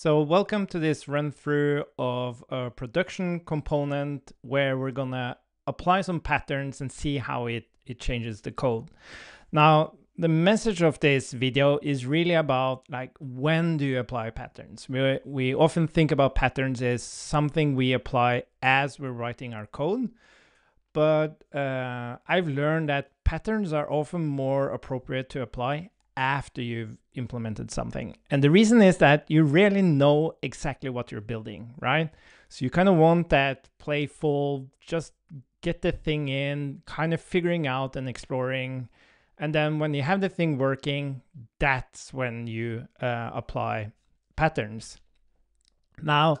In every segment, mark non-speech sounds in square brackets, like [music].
So welcome to this run through of a production component where we're gonna apply some patterns and see how it, it changes the code. Now, the message of this video is really about like when do you apply patterns? We, we often think about patterns as something we apply as we're writing our code, but uh, I've learned that patterns are often more appropriate to apply after you've implemented something. And the reason is that you really know exactly what you're building, right? So you kind of want that playful, just get the thing in, kind of figuring out and exploring. And then when you have the thing working, that's when you uh, apply patterns. Now,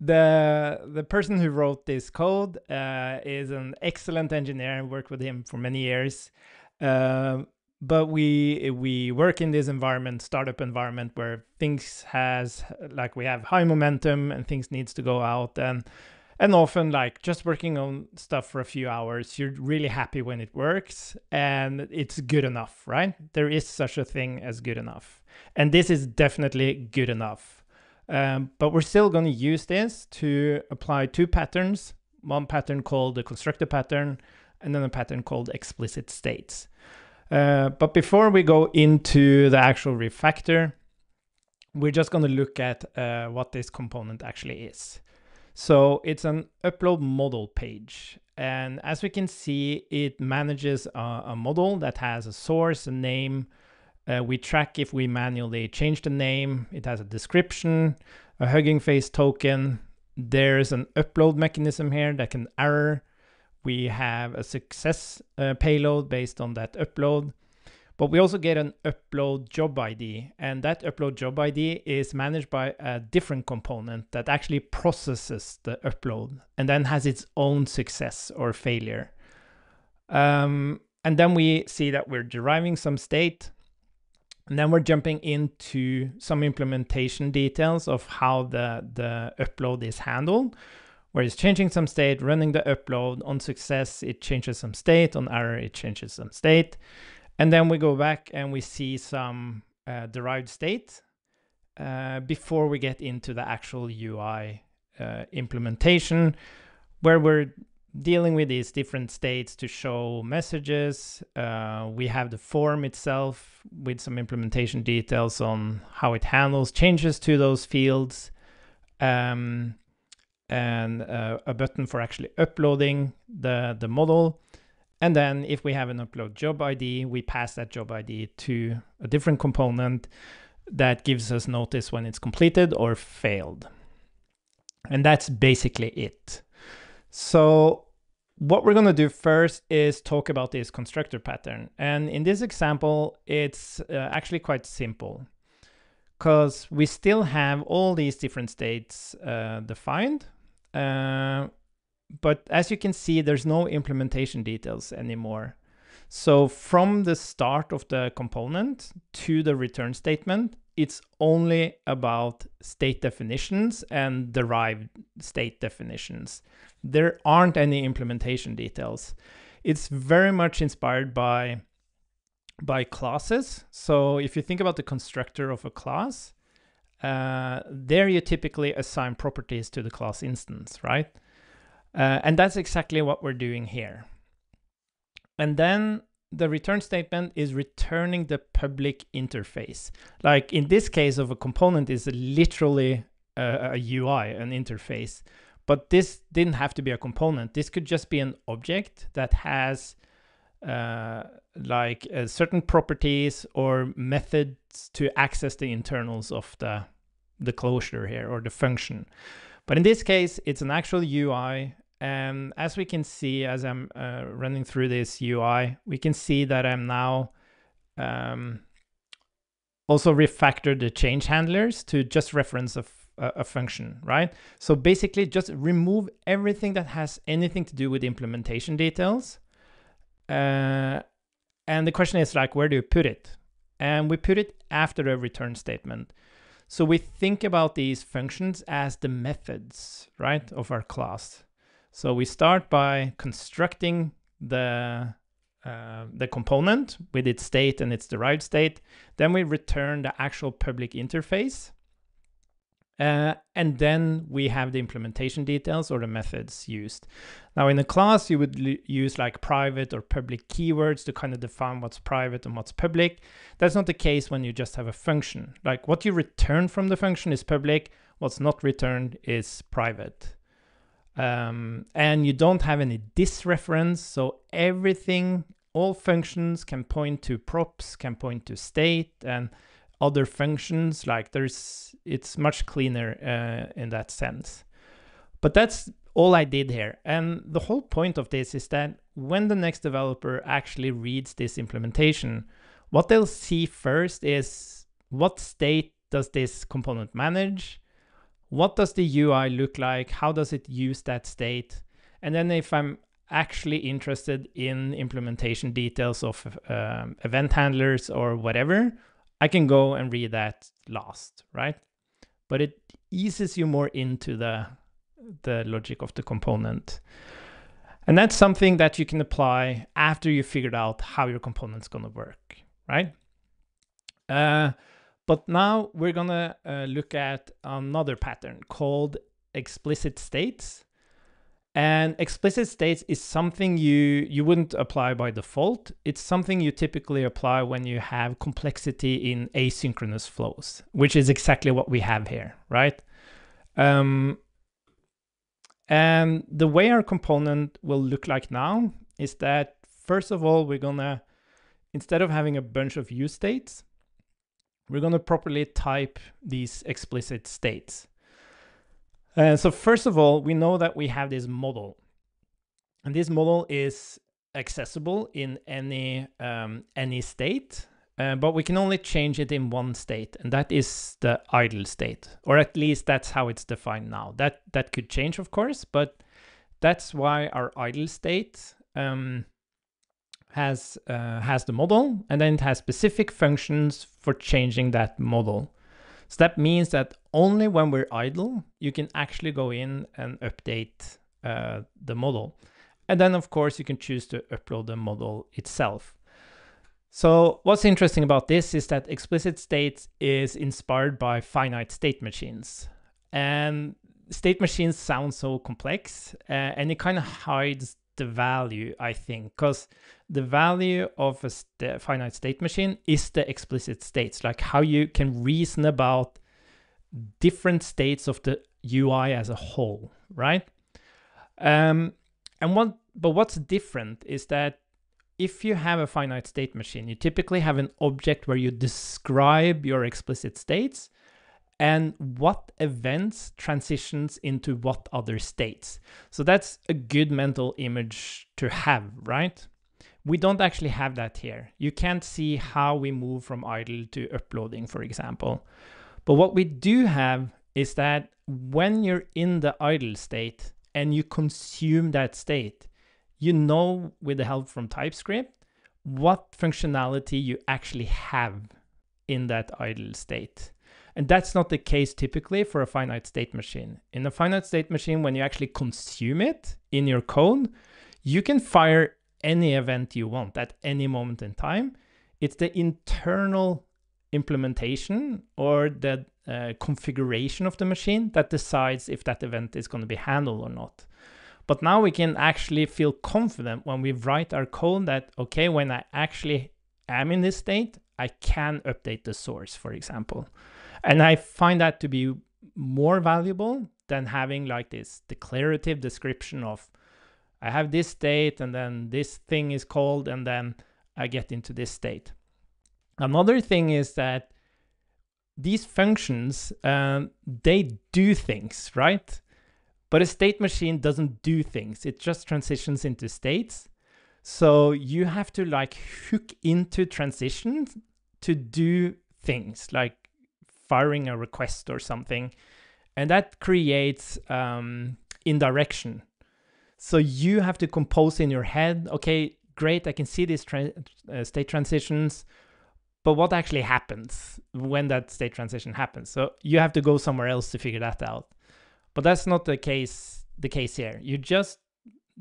the the person who wrote this code uh, is an excellent engineer. I worked with him for many years. Uh, but we we work in this environment startup environment where things has like we have high momentum and things needs to go out. And and often like just working on stuff for a few hours you're really happy when it works and it's good enough right? There is such a thing as good enough. And this is definitely good enough. Um, but we're still going to use this to apply two patterns one pattern called the constructor pattern and then a pattern called explicit states uh, but before we go into the actual refactor, we're just going to look at uh, what this component actually is. So it's an upload model page. And as we can see, it manages a, a model that has a source, a name. Uh, we track if we manually change the name. It has a description, a Hugging Face token. There's an upload mechanism here that can error we have a success uh, payload based on that upload. But we also get an upload job ID, and that upload job ID is managed by a different component that actually processes the upload and then has its own success or failure. Um, and then we see that we're deriving some state, and then we're jumping into some implementation details of how the, the upload is handled where it's changing some state, running the upload. On success, it changes some state. On error, it changes some state. And then we go back and we see some uh, derived state uh, before we get into the actual UI uh, implementation, where we're dealing with these different states to show messages. Uh, we have the form itself with some implementation details on how it handles changes to those fields. Um, and uh, a button for actually uploading the, the model. And then if we have an upload job ID, we pass that job ID to a different component that gives us notice when it's completed or failed. And that's basically it. So what we're going to do first is talk about this constructor pattern. And in this example, it's uh, actually quite simple because we still have all these different states uh, defined. Uh, but as you can see, there's no implementation details anymore. So from the start of the component to the return statement, it's only about state definitions and derived state definitions. There aren't any implementation details. It's very much inspired by, by classes. So if you think about the constructor of a class, uh, there you typically assign properties to the class instance, right? Uh, and that's exactly what we're doing here. And then the return statement is returning the public interface. Like in this case of a component is literally a, a UI, an interface. But this didn't have to be a component. This could just be an object that has uh, like uh, certain properties or methods to access the internals of the the closure here or the function. But in this case, it's an actual UI. And as we can see, as I'm uh, running through this UI, we can see that I'm now um, also refactored the change handlers to just reference a, a function, right? So basically just remove everything that has anything to do with implementation details uh, and the question is like, where do you put it? And we put it after a return statement. So we think about these functions as the methods, right, of our class. So we start by constructing the uh, the component with its state and its derived state. Then we return the actual public interface. Uh, and then we have the implementation details or the methods used. Now in a class, you would use like private or public keywords to kind of define what's private and what's public. That's not the case when you just have a function. Like what you return from the function is public, what's not returned is private. Um, and you don't have any this reference, so everything, all functions can point to props, can point to state, and other functions. Like there's, it's much cleaner uh, in that sense. But that's all I did here. And the whole point of this is that when the next developer actually reads this implementation, what they'll see first is what state does this component manage? What does the UI look like? How does it use that state? And then if I'm actually interested in implementation details of um, event handlers or whatever, I can go and read that last, right? But it eases you more into the, the logic of the component. And that's something that you can apply after you figured out how your component's going to work, right? Uh, but now we're going to uh, look at another pattern called explicit states. And explicit states is something you, you wouldn't apply by default. It's something you typically apply when you have complexity in asynchronous flows, which is exactly what we have here, right? Um, and the way our component will look like now is that, first of all, we're gonna, instead of having a bunch of use states, we're gonna properly type these explicit states. Uh, so first of all, we know that we have this model. And this model is accessible in any, um, any state, uh, but we can only change it in one state, and that is the idle state, or at least that's how it's defined now. That, that could change, of course, but that's why our idle state um, has, uh, has the model, and then it has specific functions for changing that model. So that means that only when we're idle, you can actually go in and update uh, the model. And then of course you can choose to upload the model itself. So what's interesting about this is that explicit states is inspired by finite state machines. And state machines sound so complex uh, and it kind of hides the value, I think, because the value of a st finite state machine is the explicit states, like how you can reason about different states of the UI as a whole, right? Um, and what, but what's different is that if you have a finite state machine, you typically have an object where you describe your explicit states and what events transitions into what other states. So that's a good mental image to have, right? We don't actually have that here. You can't see how we move from idle to uploading, for example. But what we do have is that when you're in the idle state and you consume that state, you know with the help from TypeScript what functionality you actually have in that idle state. And that's not the case typically for a finite state machine. In a finite state machine, when you actually consume it in your code, you can fire any event you want at any moment in time. It's the internal implementation or the uh, configuration of the machine that decides if that event is going to be handled or not. But now we can actually feel confident when we write our code that, okay, when I actually am in this state, I can update the source, for example. And I find that to be more valuable than having like this declarative description of I have this state and then this thing is called and then I get into this state. Another thing is that these functions, um, they do things, right? But a state machine doesn't do things. It just transitions into states. So you have to like hook into transitions to do things like firing a request or something. And that creates um, indirection. So you have to compose in your head, okay, great, I can see these tra uh, state transitions, but what actually happens when that state transition happens? So you have to go somewhere else to figure that out. But that's not the case the case here. You just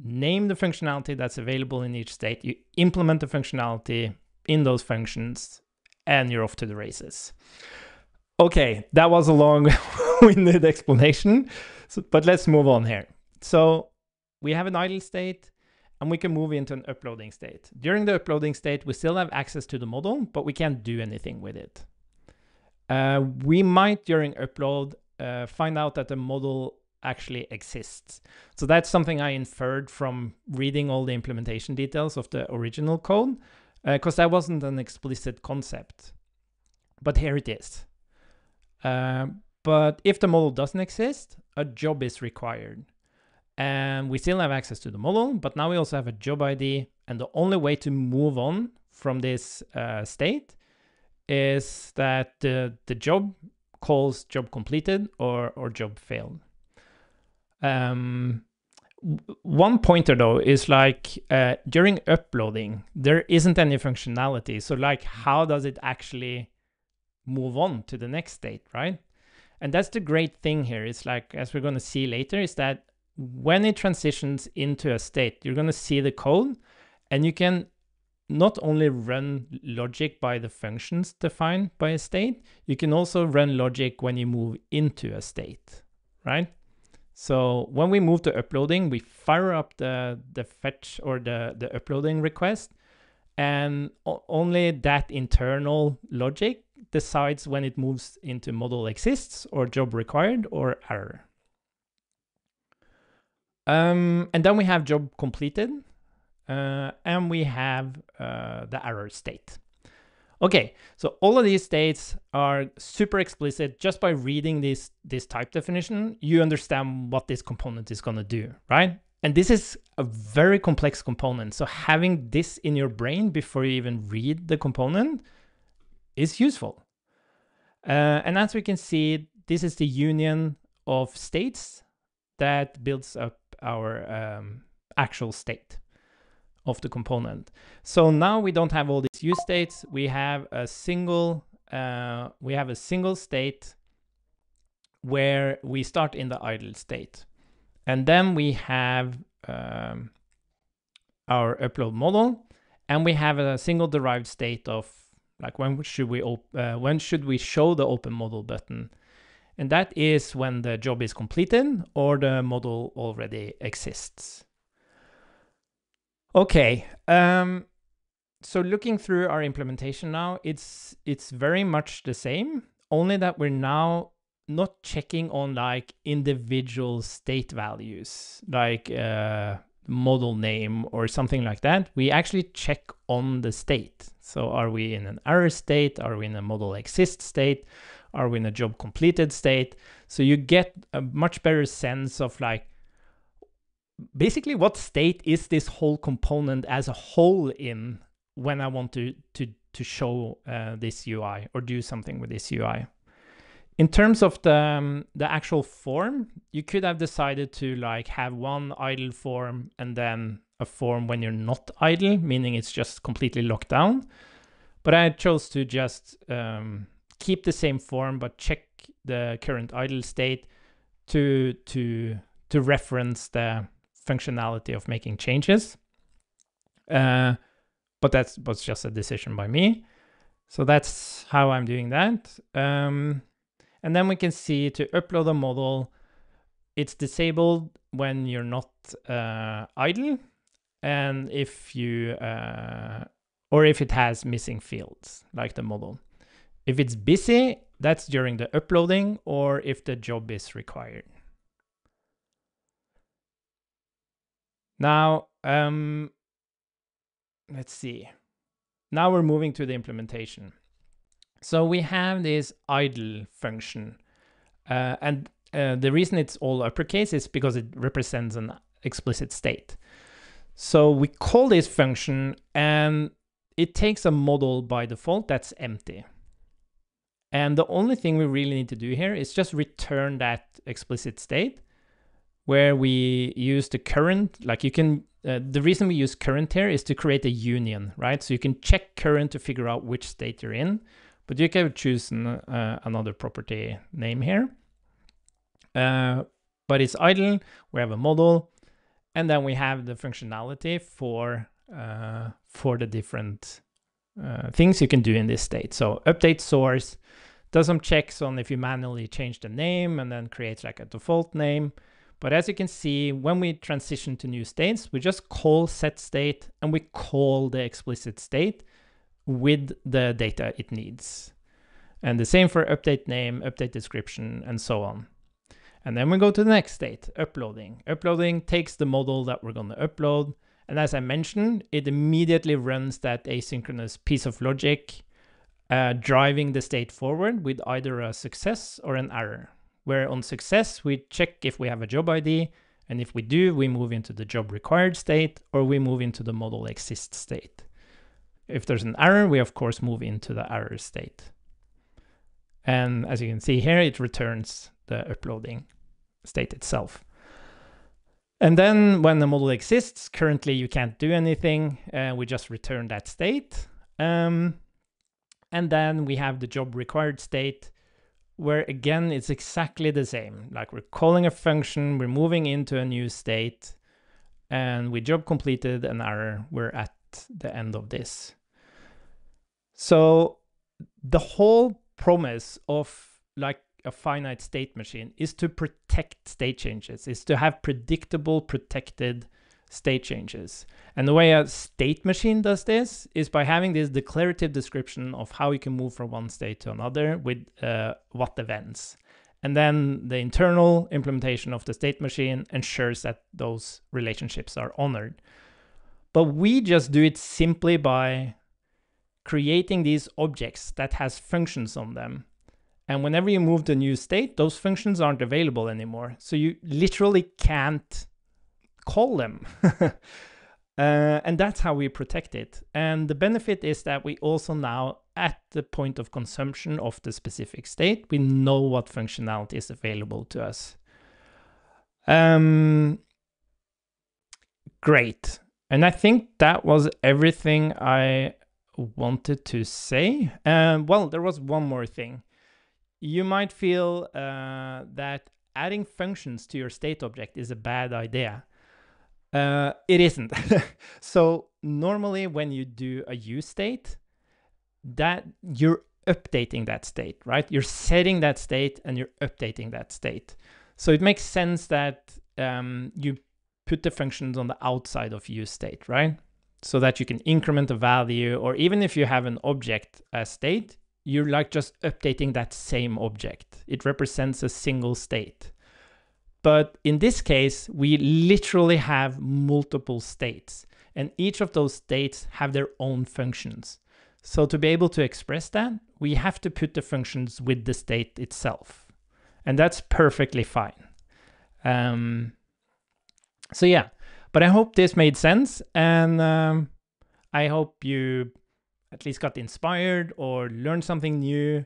name the functionality that's available in each state, you implement the functionality in those functions, and you're off to the races. Okay, that was a long-winded [laughs] explanation, so, but let's move on here. So we have an idle state, and we can move into an uploading state. During the uploading state, we still have access to the model, but we can't do anything with it. Uh, we might, during upload, uh, find out that the model actually exists. So that's something I inferred from reading all the implementation details of the original code, because uh, that wasn't an explicit concept. But here it is. Uh, but if the model doesn't exist, a job is required. And we still have access to the model, but now we also have a job ID. And the only way to move on from this uh, state is that the, the job calls job completed or, or job failed. Um, one pointer though is like uh, during uploading, there isn't any functionality. So like, how does it actually move on to the next state, right? And that's the great thing here. It's like, as we're going to see later, is that when it transitions into a state, you're going to see the code and you can not only run logic by the functions defined by a state, you can also run logic when you move into a state, right? So when we move to uploading, we fire up the, the fetch or the, the uploading request, and only that internal logic decides when it moves into model exists or job required or error. Um, and then we have job completed, uh, and we have uh, the error state. Okay, so all of these states are super explicit. Just by reading this, this type definition, you understand what this component is going to do, right? And this is a very complex component. So having this in your brain before you even read the component is useful. Uh, and as we can see, this is the union of states that builds up our um, actual state of the component. So now we don't have all these use states. We have a single uh, we have a single state where we start in the idle state. And then we have um, our upload model and we have a single derived state of like when should we uh, when should we show the open model button and that is when the job is completed or the model already exists. Okay, um, so looking through our implementation now, it's it's very much the same, only that we're now not checking on like individual state values, like uh, model name or something like that. We actually check on the state. So are we in an error state? Are we in a model exist state? Are we in a job completed state? So you get a much better sense of like, basically what state is this whole component as a whole in when I want to, to, to show uh, this UI or do something with this UI. In terms of the, um, the actual form, you could have decided to like have one idle form and then a form when you're not idle, meaning it's just completely locked down. But I chose to just um, keep the same form but check the current idle state to to to reference the functionality of making changes. Uh, but that was just a decision by me. So that's how I'm doing that. Um, and then we can see to upload a model, it's disabled when you're not uh, idle. And if you, uh, or if it has missing fields like the model. If it's busy, that's during the uploading or if the job is required. Now, um, let's see. Now we're moving to the implementation. So we have this idle function. Uh, and uh, the reason it's all uppercase is because it represents an explicit state. So we call this function and it takes a model by default that's empty. And the only thing we really need to do here is just return that explicit state where we use the current, like you can, uh, the reason we use current here is to create a union, right? So you can check current to figure out which state you're in, but you can choose an, uh, another property name here. Uh, but it's idle, we have a model, and then we have the functionality for, uh, for the different uh, things you can do in this state. So update source, does some checks on if you manually change the name and then creates like a default name. But as you can see, when we transition to new states, we just call set state and we call the explicit state with the data it needs. And the same for update name, update description, and so on. And then we go to the next state, uploading. Uploading takes the model that we're going to upload. And as I mentioned, it immediately runs that asynchronous piece of logic, uh, driving the state forward with either a success or an error where on success, we check if we have a job ID, and if we do, we move into the job required state, or we move into the model exist state. If there's an error, we of course move into the error state. And as you can see here, it returns the uploading state itself. And then when the model exists, currently you can't do anything. Uh, we just return that state. Um, and then we have the job required state, where again, it's exactly the same. Like we're calling a function, we're moving into a new state, and we job completed an error, we're at the end of this. So the whole promise of like a finite state machine is to protect state changes, is to have predictable, protected state changes. And the way a state machine does this is by having this declarative description of how you can move from one state to another with uh, what events. And then the internal implementation of the state machine ensures that those relationships are honored. But we just do it simply by creating these objects that has functions on them. And whenever you move to a new state, those functions aren't available anymore. So you literally can't call them. [laughs] uh, and that's how we protect it. And the benefit is that we also now, at the point of consumption of the specific state, we know what functionality is available to us. Um, great. And I think that was everything I wanted to say. Um, well, there was one more thing. You might feel uh, that adding functions to your state object is a bad idea. Uh, it isn't. [laughs] so normally when you do a use state, that you're updating that state, right? You're setting that state and you're updating that state. So it makes sense that um, you put the functions on the outside of use state, right? So that you can increment a value, or even if you have an object as state, you're like just updating that same object. It represents a single state. But in this case, we literally have multiple states, and each of those states have their own functions. So to be able to express that, we have to put the functions with the state itself. And that's perfectly fine. Um, so yeah, but I hope this made sense. And um, I hope you at least got inspired or learned something new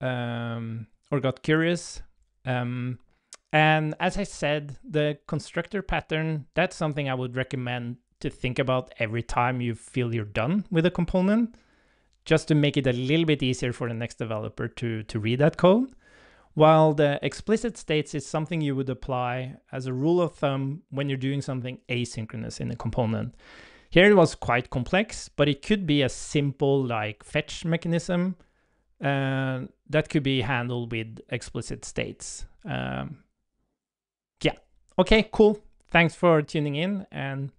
um, or got curious. Um, and as I said, the constructor pattern, that's something I would recommend to think about every time you feel you're done with a component, just to make it a little bit easier for the next developer to, to read that code. While the explicit states is something you would apply as a rule of thumb when you're doing something asynchronous in a component. Here it was quite complex, but it could be a simple like fetch mechanism uh, that could be handled with explicit states. Um, yeah. Okay, cool. Thanks for tuning in and